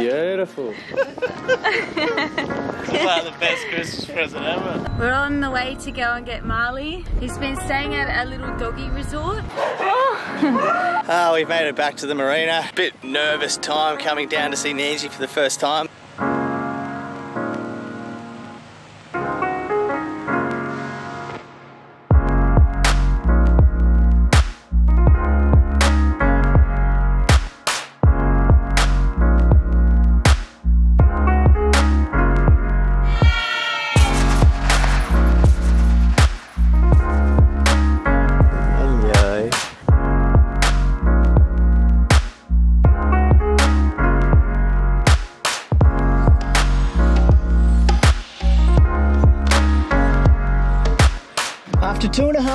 Beautiful. It's like the best Christmas present ever. We're on the way to go and get Marley. He's been staying at a little doggy resort. Ah, we've made it back to the marina. Bit nervous time coming down to see Nandji for the first time.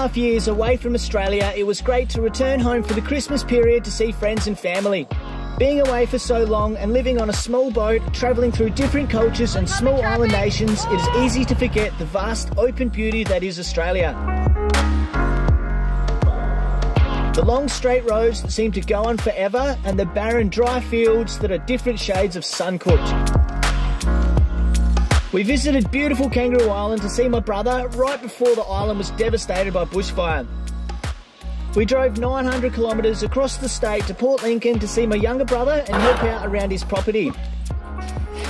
Half years away from Australia, it was great to return home for the Christmas period to see friends and family. Being away for so long and living on a small boat, travelling through different cultures and small island nations, it is easy to forget the vast open beauty that is Australia. The long straight roads that seem to go on forever, and the barren dry fields that are different shades of sun cooked. We visited beautiful Kangaroo Island to see my brother right before the island was devastated by bushfire. We drove 900 kilometres across the state to Port Lincoln to see my younger brother and help out around his property.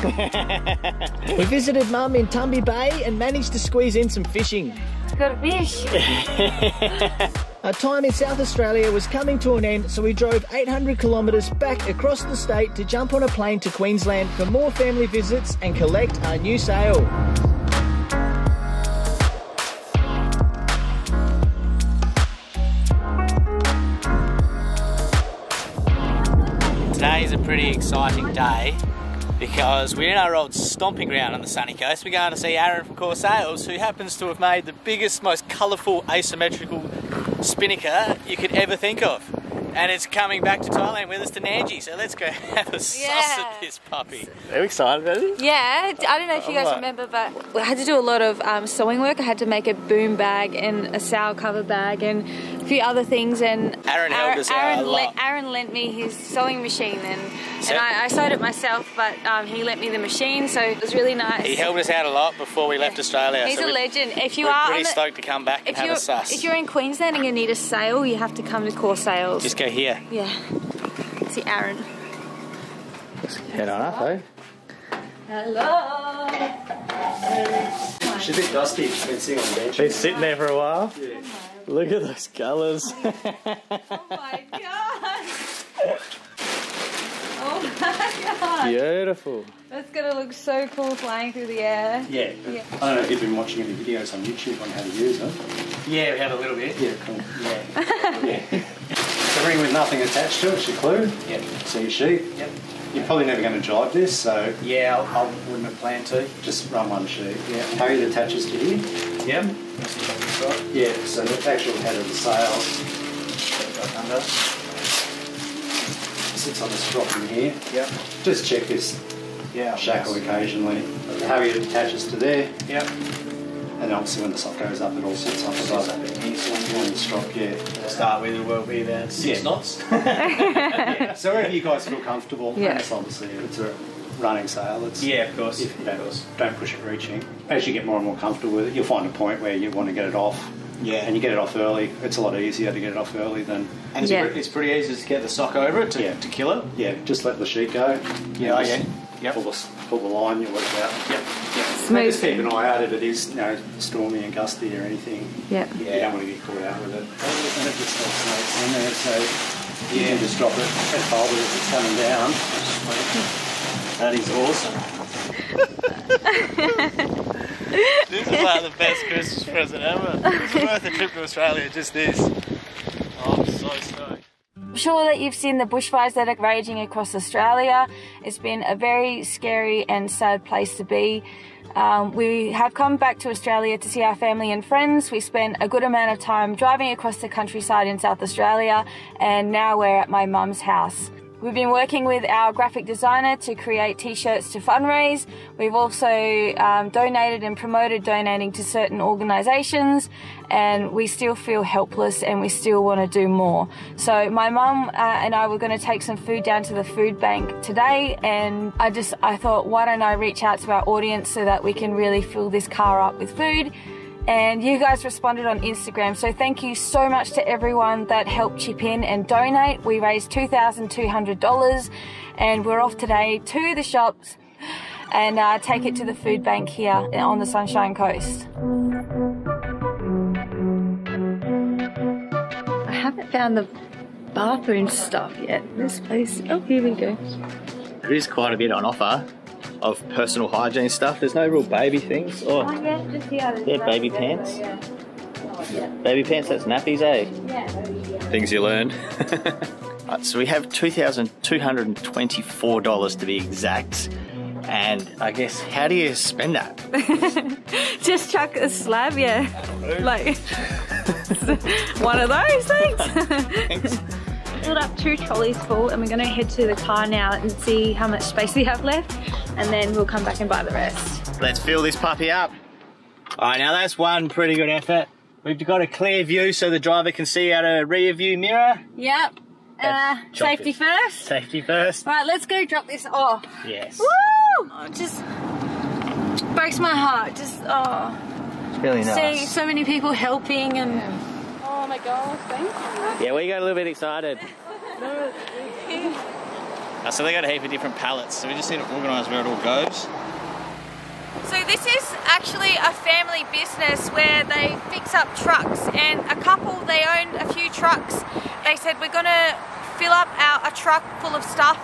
we visited mum in Tumby Bay and managed to squeeze in some fishing. Got a fish. Our time in South Australia was coming to an end, so we drove 800 kilometres back across the state to jump on a plane to Queensland for more family visits and collect our new sail. Today is a pretty exciting day because we're in our old stomping ground on the sunny coast. We're going to see Aaron from Kore Sails, who happens to have made the biggest, most colourful asymmetrical spinnaker you could ever think of. And it's coming back to Thailand with us to Nandji, so let's go have a sauce Yeah. at this puppy. Are you excited about it? Yeah, I don't know if you guys remember, but I had to do a lot of um, sewing work. I had to make a boom bag and a sow cover bag and a few other things. And Aaron helped us out a lot. Aaron lent me his sewing machine, and, So- and I, I sewed it myself, but um, he lent me the machine, so it was really nice. He helped us out a lot before we left Australia. He's so a legend. If you We're are pretty the, stoked to come back and if have you're a sus. if you're in Queensland and you need a sail, you have to come to Kore Sails. Just go here. yeah. See Aaron. Head on up, eh? Hello. She's a bit dusty. She's been sitting on the bench. Been sitting there for a while. Look at those colours. Oh my god. My god. Beautiful. That's gonna look so cool flying through the air. Yeah. Yeah. I don't know if you've been watching any videos on YouTube on how to use it. Yeah, we had a little bit. Yeah, cool. Yeah. yeah. It's a ring with nothing attached to it, it's your clue. Yep. So your sheet. Yep. You're probably never going to drive this, so Yeah, I, I wouldn't have planned to. just run one sheet. Yeah. How it attaches to here. Yep. Yeah, so the actual head of the sail Under. Sits on the strop in here. Yep. Just check this Yeah. shackle occasionally. Harry it attaches to there, Yep. and obviously when the sock goes up, it all sits up above up in here, so- on the strop, yeah. To start with, it will be about six Yeah. knots. yeah. So wherever you guys feel comfortable, Yeah. and it's obviously it's a running sail, it's yeah, of course. if you don't, don't push it reaching. As you get more and more comfortable with it, you'll find a point where you want to get it off. Yeah. And you get it off early. It's a lot easier to get it off early than And it's, Yeah. pre- it's pretty easy to get the sock over it to, Yeah. to kill it. yeah, just let the sheet go. Yeah, And yeah. Yep. Pull the, pull the line, you work it out. Yep. Yep. And just keep an eye out if it is you know, stormy and gusty or anything. Yep. Yeah. You don't want to get caught out with it. And it just stops snakes in there, so you can just drop it and hold it if it's coming down. That is awesome. like the best Christmas present ever. It's worth a trip to Australia, just this. Oh, I'm so stoked. I'm sure that you've seen the bushfires that are raging across Australia. It's been a very scary and sad place to be. Um, we have come back to Australia to see our family and friends. We spent a good amount of time driving across the countryside in South Australia, and now we're at my mum's house. We've been working with our graphic designer to create t-shirts to fundraise. We've also um, donated and promoted donating to certain organisations and we still feel helpless and we still want to do more. So my mum uh, and I were going to take some food down to the food bank today and I just I thought why don't I reach out to our audience so that we can really fill this car up with food and you guys responded on Instagram. So thank you so much to everyone that helped chip in and donate. We raised $2,200 and we're off today to the shops and uh, take it to the food bank here on the Sunshine Coast. I haven't found the bathroom stuff yet. This place, oh here we go. There is quite a bit on offer of personal hygiene stuff. There's no real baby things. Oh, Oh yeah, just here. Yeah, baby pants. Yeah. baby pants, that's nappies, eh? Yeah. Things you learn. Right, so we have $2,224 to be exact. And I guess, how do you spend that? Just chuck a slab, yeah. Like one of those things. Filled up two trolleys full and we're gonna head to the car now and see how much space we have left and then we'll come back and buy the rest. Let's fill this puppy up. All right, now that's one pretty good effort. We've got a clear view so the driver can see out a rear view mirror. Yep. Uh, safety choppers. first. Safety first. Right, let's go drop this off. Yes. Woo! Oh, it just breaks my heart. Just oh, It's really nice. seeing nice. so many people helping and oh my god, thank you. Yeah, we got a little bit excited. Uh, so they got a heap of different pallets, so we just need to organise where it all goes. So this is actually a family business where they fix up trucks and a couple they own a few trucks. They said we're gonna fill up our a truck full of stuff,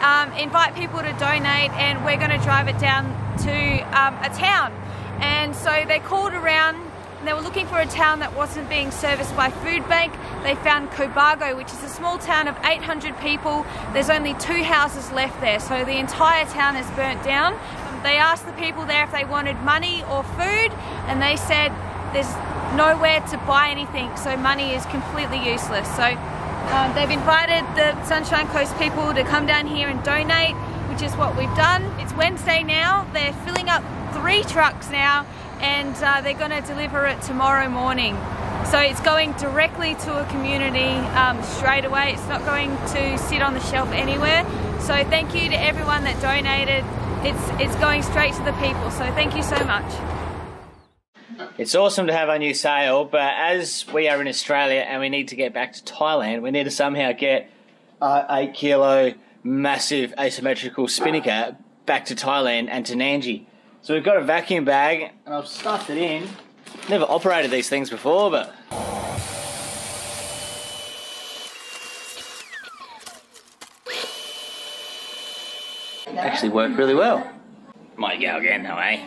um, invite people to donate and we're gonna drive it down to um, a town. And so they called around and they were looking for a town that wasn't being serviced by Food Bank. They found Cobargo, which is a small town of 800 people. There's only two houses left there, so the entire town is burnt down. They asked the people there if they wanted money or food, and they said there's nowhere to buy anything, so money is completely useless. So um, they've invited the Sunshine Coast people to come down here and donate, which is what we've done. It's Wednesday now. They're filling up three trucks now, and uh, they're going to deliver it tomorrow morning. So it's going directly to a community um, straight away. It's not going to sit on the shelf anywhere. So thank you to everyone that donated. It's it's going straight to the people. So thank you so much. It's awesome to have our new sail, but as we are in Australia and we need to get back to Thailand, we need to somehow get our 8 kilo massive asymmetrical spinnaker back to Thailand and to Nandji. So we've got a vacuum bag and I've stuffed it in. Never operated these things before, but actually worked really well. Might go again though, eh?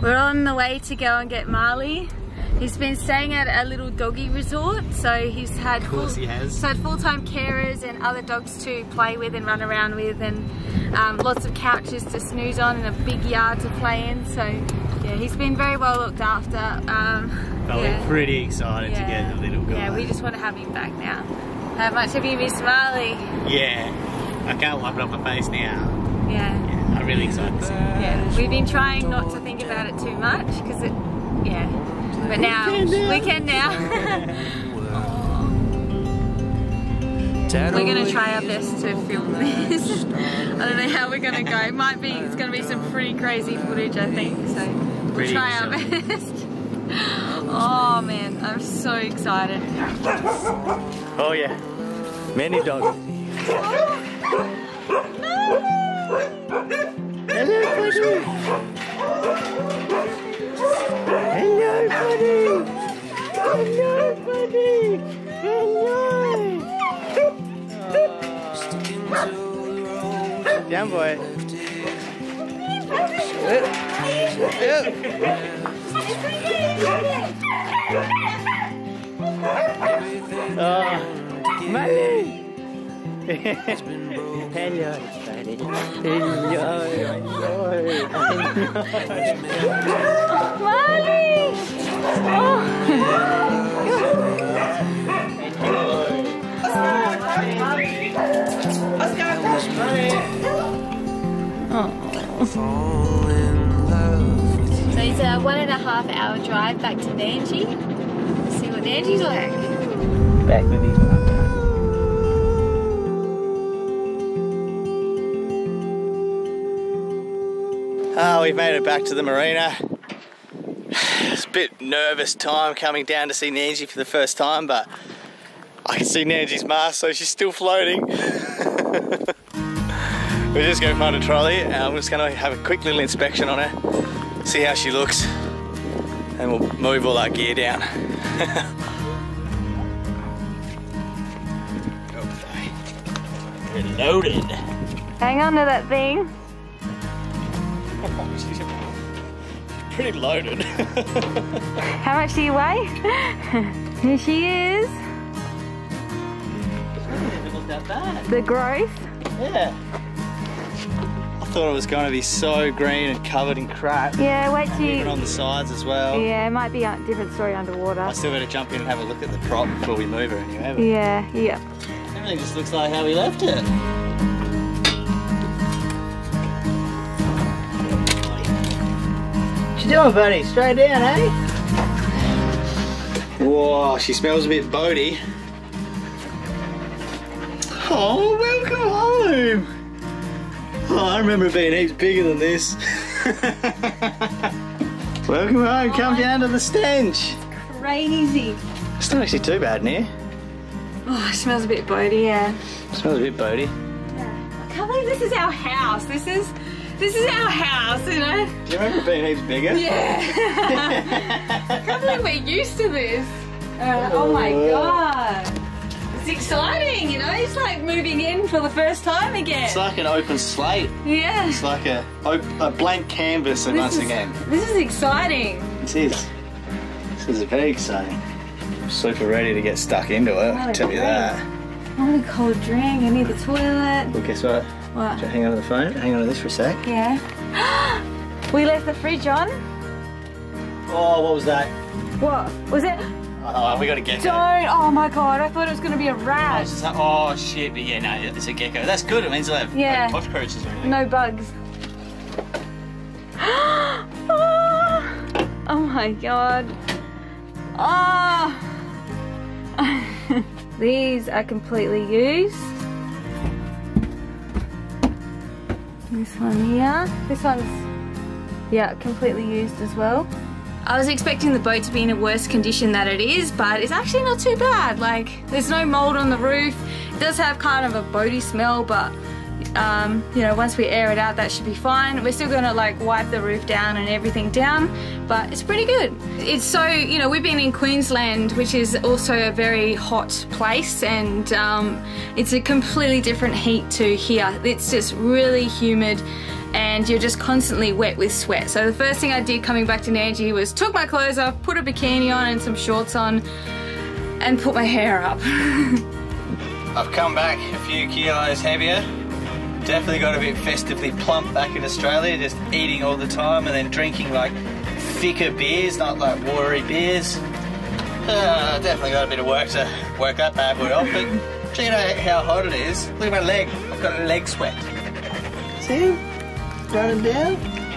We're on the way to go and get Marley. He's been staying at a little doggy resort, so he's had of course he has. had full-time carers and other dogs to play with and run around with, and um, lots of couches to snooze on and a big yard to play in. So yeah, he's been very well looked after. Um, But yeah. we're pretty excited to get the little guy. Yeah, we just want to have him back now. How much have you missed Marley? Yeah, I can't wipe it off my face now. Yeah. Yeah, I'm really excited to see him. Yeah, we've been trying not to think about it too much because it, yeah. But now we can now. we're gonna try our best to film this. I don't know how we're gonna go. It might be it's gonna be some pretty crazy footage, I think. So we'll try our best. Oh man, I'm so excited. Oh yeah, many dogs. Hello, buddy. Down, boy. Oh, Marley. Hello, buddy. Hello. Marley! Oh. So it's a one and a half hour drive back to Nandji. Let's see what Nandji's like. Back with you. Oh, we've made it back to the marina. It's a bit nervous time coming down to see Nandji for the first time, but I can see Nandji's mask, so she's still floating. We're just going to find a trolley and I'm just going to have a quick little inspection on her, see how she looks, and we'll move all our gear down. We're loaded. Hang on to that thing. She's pretty loaded. How much do you weigh? Here she is. look that bad. The growth. Yeah. I thought it was going to be so green and covered in crap. Yeah, wait till Even you. on the sides as well. Yeah, it might be a different story underwater. I still to jump in and have a look at the prop before we move her anyway. but Yeah, yeah. Everything just looks like how we left it. What you doing, buddy? Straight down, eh? Whoa, she smells a bit boaty. Oh, welcome home. Oh, I remember being heaps bigger than this. welcome home. Come down to the stench. Crazy. It's not actually too bad in here. Oh, it smells a bit boaty, yeah. smells a bit boaty. I can't believe this is our house. This is this is our house, you know? Do you remember being heaps bigger? Yeah. I can't believe we're used to this. Uh, oh my god. It's exciting, you know? It's like moving in for the first time again. It's like an open slate. yeah. It's like a, op- a blank canvas This once is- again. This is exciting. It is. This is very exciting. I'm super ready to get stuck into it, I'll tell you that. I want a cold drink. I need the toilet. Well, guess what? What? Should I hang on to the phone? Hang on to this for a sec. Yeah. we left the fridge on. Oh, what was that? What? Was it? Oh, we got a gecko. Don't. Oh my god, I thought it was going to be a rat. Oh, just like, oh shit, but yeah, no, it's a gecko. That's good. It means they'll have Yeah. like, cockroaches or anything. No bugs. oh my god. Oh. These are completely used. This one here. This one's, yeah, completely used as well. I was expecting the boat to be in a worse condition than it is, but it's actually not too bad. Like, there's no mold on the roof. It does have kind of a boaty smell, but um, you know, once we air it out, that should be fine. We're still gonna like wipe the roof down and everything down, but it's pretty good. It's so, you know, we've been in Queensland, which is also a very hot place, and um, it's a completely different heat to here. It's just really humid and you're just constantly wet with sweat. So the first thing I did coming back to Nandji was took my clothes off, put a bikini on and some shorts on, and put my hair up. I've come back a few kilos heavier. Definitely got a bit festively plump back in Australia, just eating all the time and then drinking like thicker beers, not like watery beers. Uh, definitely got a bit of work to work that bad boy off, but do you know how hot it is? Look at my leg. I've got a leg sweat. See? Running down.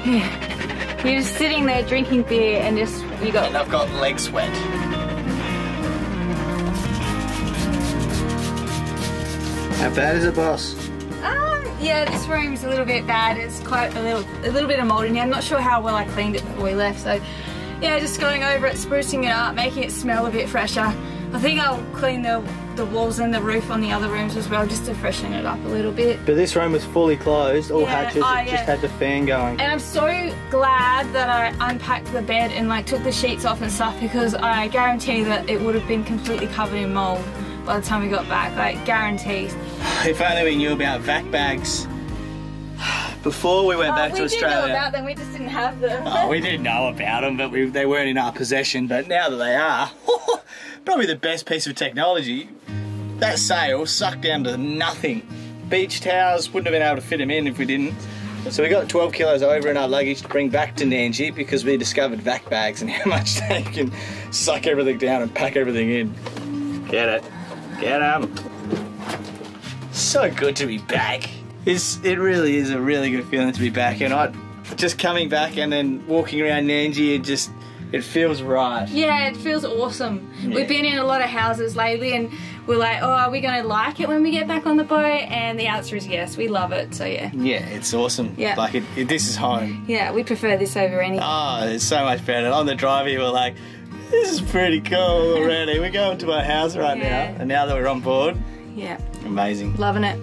You're just sitting there drinking beer and just you got And I've got leg sweat. How bad is it, boss? Um, yeah, this room's a little bit bad. It's quite a little, a little bit of mold in here. I'm not sure how well I cleaned it before we left. So, yeah, just going over it, sprucing it up, making it smell a bit fresher. I think I'll clean the the walls and the roof on the other rooms as well, just to freshen it up a little bit. But this room was fully closed, all Yeah, hatches, oh, it just yeah. had the fan going. And I'm so glad that I unpacked the bed and like took the sheets off and stuff because I guarantee that it would have been completely covered in mold by the time we got back. Like guaranteed. If only we knew about vac bags before we went oh, back Oh, we to Australia. We did know about them, we just didn't have them. Oh, we didn't know about them, but we, they weren't in our possession. But now that they are, oh, probably the best piece of technology. That sail sucked down to nothing. Beach towels wouldn't have been able to fit them in if we didn't. So we got 12 kilos over in our luggage to bring back to Nandji because we discovered vac bags and how much they can suck everything down and pack everything in. Get it. Get 'em. So good to be back. It's, it really is a really good feeling to be back and I just coming back and then walking around Nandji, and just it feels right. Yeah, it feels awesome. Yeah. We've been in a lot of houses lately and we're like, oh, are we going to like it when we get back on the boat? And the answer is yes, we love it. So yeah. Yeah, it's awesome. Yeah. Like it, it, this is home. Yeah, we prefer this over anything. Ah, oh, it's so much better. On the drive here, we're like, this is pretty cool already. We're going to our house right Yeah. now. And now that we're on board, Yeah, amazing. loving it.